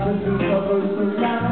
to do the first.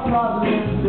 problems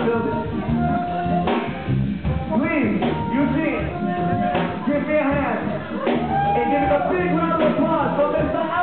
Please, Eugene, give me a hand and give it a big round of applause for Mr.